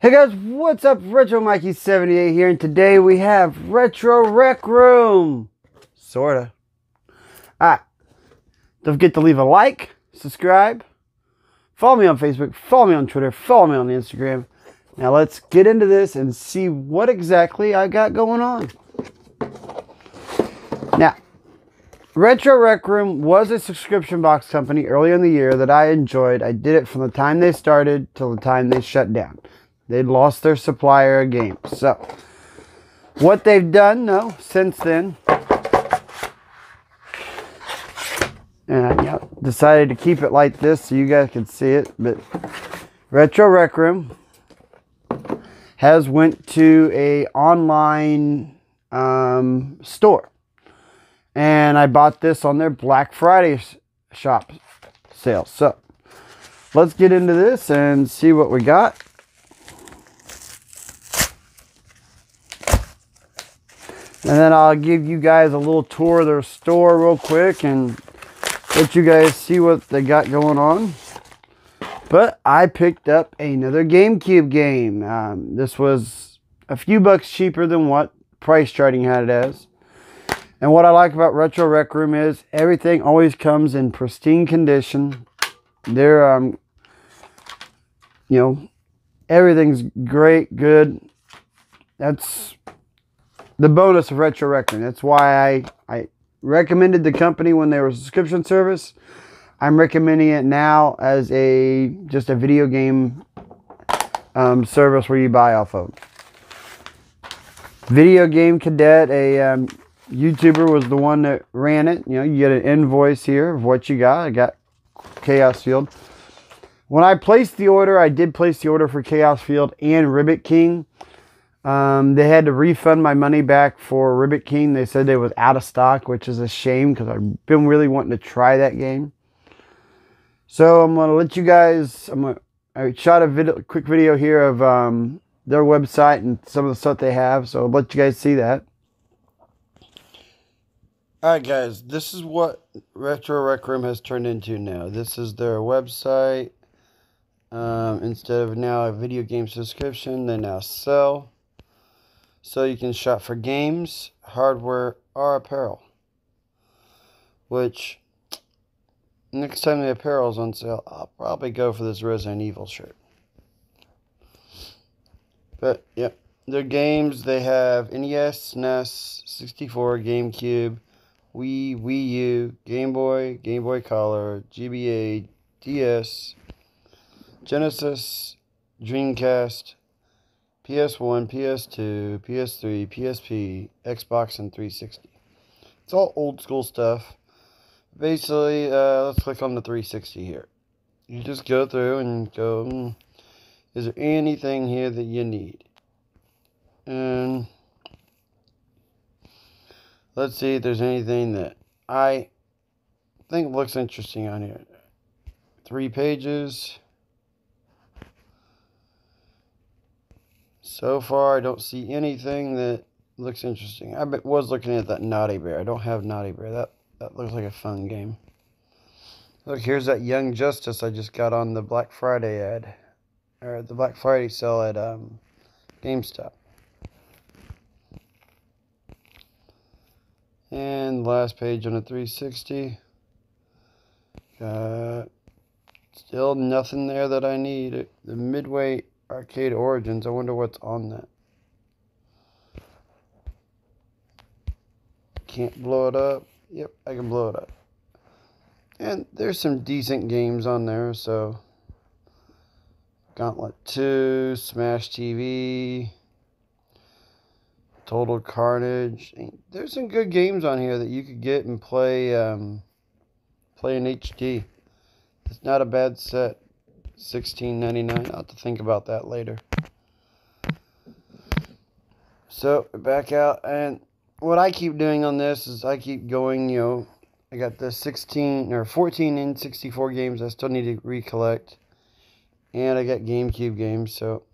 Hey guys, what's up? Retro Mikey 78 here, and today we have Retro Wreck Room. Sorta. Alright. Don't forget to leave a like, subscribe, follow me on Facebook, follow me on Twitter, follow me on Instagram. Now let's get into this and see what exactly I got going on. Now, Retro Wreck Room was a subscription box company earlier in the year that I enjoyed. I did it from the time they started till the time they shut down. They'd lost their supplier of games. So, what they've done, though, since then, and yeah, decided to keep it like this so you guys can see it. But Retro Wreck Room has went to a online um, store, and I bought this on their Black Friday shop sale. So, let's get into this and see what we got. And then I'll give you guys a little tour of their store real quick and let you guys see what they got going on. But I picked up another GameCube game. Um, this was a few bucks cheaper than what Price Charting had it as. And what I like about Retro Wreck Room is everything always comes in pristine condition. They're, um, you know, everything's great, good. That's the bonus of Retro Wreck Room. That's why I, I recommended the company when they were a subscription service. I'm recommending it now as a just a video game um, service where you buy off of. Video Game Cadet, a um, YouTuber, was the one that ran it. You know, you get an invoice here of what you got. I got Chaos Field. When I placed the order, I did place the order for Chaos Field and Ribbit King. Um, they had to refund my money back for Ribbit King. They said they was out of stock, which is a shame because I've been really wanting to try that game. So I'm gonna let you guys. I'm gonna. I shot a video, quick video here of um, their website and some of the stuff they have. So I'll let you guys see that. All right, guys. This is what Retro Wreck Room has turned into now. This is their website. Um, instead of now a video game subscription, they now sell. So you can shop for games, hardware, or apparel. Which, next time the apparel's on sale, I'll probably go for this Resident Evil shirt. But, yep. Their games, they have NES, NES, 64, GameCube, Wii, Wii U, Game Boy, Game Boy Color, GBA, DS, Genesis, Dreamcast, PS1, PS2, PS3, PSP, Xbox, and 360. It's all old school stuff. Basically, uh, let's click on the 360 here. You just go through and go, mm, is there anything here that you need? And let's see if there's anything that I think looks interesting on here. Three pages. So far, I don't see anything that looks interesting. I was looking at that Naughty Bear. I don't have Naughty Bear. That that looks like a fun game. Look, here's that Young Justice I just got on the Black Friday ad, or the Black Friday sale at um, GameStop. And last page on the 360. Got still nothing there that I need. The Midway Arcade Origins. I wonder what's on that. Can't blow it up. Yep, I can blow it up. And there's some decent games on there, so Gauntlet 2, Smash TV, Total Carnage. There's some good games on here that you could get and play um, play in HD. It's not a bad set. Sixteen ninety nine. I'll have to think about that later. So back out, and what I keep doing on this is I keep going. You know, I got the sixteen or fourteen in sixty four games. I still need to recollect, and I got GameCube games. So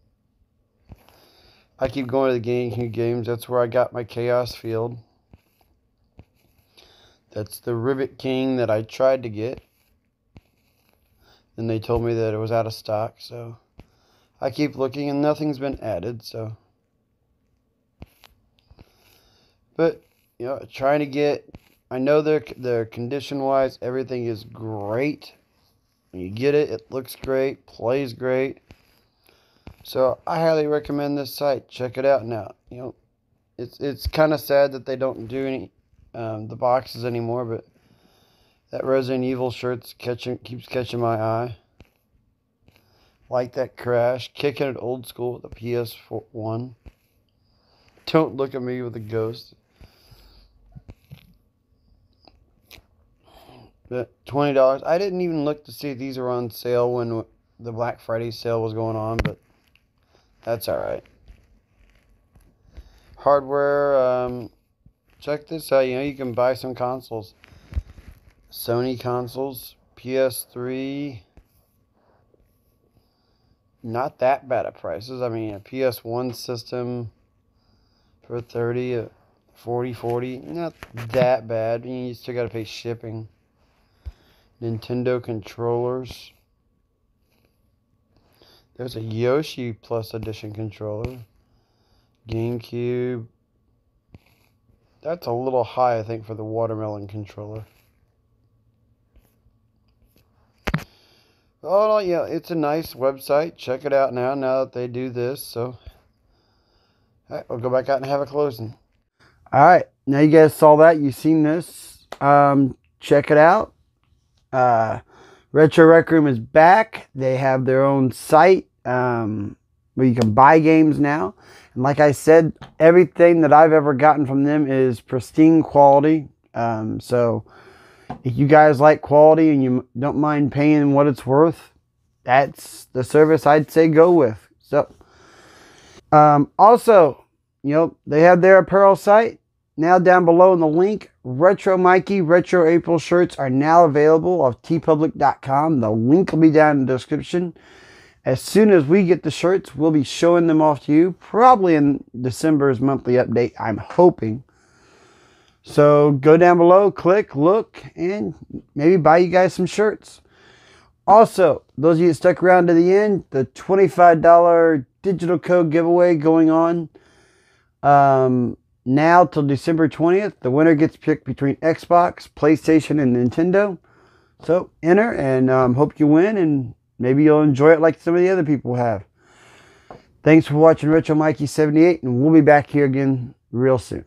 I keep going to the GameCube games. That's where I got my Chaos Field. That's the Ribbit King that I tried to get. Then they told me that it was out of stock, so I keep looking and nothing's been added, so. But, you know, trying to get, I know their, their condition wise, everything is great. When you get it, it looks great, plays great. So I highly recommend this site. Check it out now. You know, it's it's kind of sad that they don't do any um, the boxes anymore, but that Resident Evil shirt's catching keeps catching my eye. Like that crash, kicking it old school with the PS1. Don't look at me with a ghost. But twenty dollars. I didn't even look to see if these are on sale when the Black Friday sale was going on, but that's all right. Hardware. Um, check this out. You know you can buy some consoles. Sony consoles, PS3. Not that bad of prices. I mean, a PS1 system for 30, uh, 40, 40. Not that bad. You still got to pay shipping. Nintendo controllers. There's a Yoshi Plus Edition controller. GameCube. That's a little high, I think, for the watermelon controller. Oh, yeah, it's a nice website. Check it out now, now that they do this. So, all right, we'll go back out and have a closing. All right, now you guys saw that. You've seen this. Um, check it out. Uh, Retro Wreck Room is back. They have their own site um, where you can buy games now. And like I said, everything that I've ever gotten from them is pristine quality. Um, so if you guys like quality and you don't mind paying what it's worth, that's the service I'd say go with. So, um, also, you know, they have their apparel site. Now down below in the link, Retro Mikey Retro April shirts are now available off teepublic.com. The link will be down in the description. As soon as we get the shirts, we'll be showing them off to you, probably in December's monthly update, I'm hoping. So go down below, click, look, and maybe buy you guys some shirts. Also, those of you that stuck around to the end, the $25 digital code giveaway going on. Um, now till December 20th. The winner gets picked between Xbox, PlayStation, and Nintendo. So enter and um, hope you win and maybe you'll enjoy it like some of the other people have. Thanks for watching Retro Mikey 78 and we'll be back here again real soon.